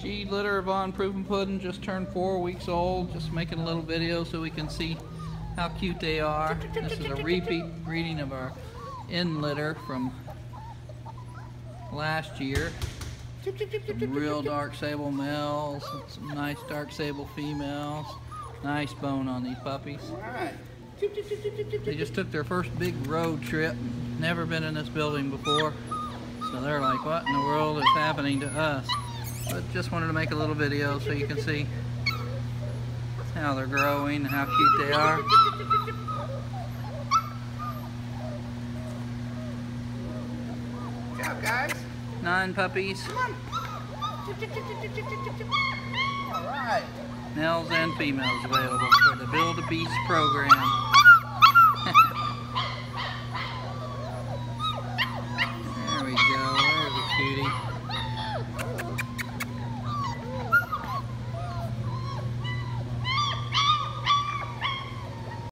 G litter of Von Prufenpuden just turned four weeks old. Just making a little video so we can see how cute they are. This is a repeat breeding of our in litter from last year. Some real dark sable males, some nice dark sable females. Nice bone on these puppies. They just took their first big road trip. Never been in this building before. So they're like, what in the world is happening to us? But just wanted to make a little video so you can see how they're growing, and how cute they are. Good job, guys. Nine puppies, All right. males and females available for the Build a Beast program.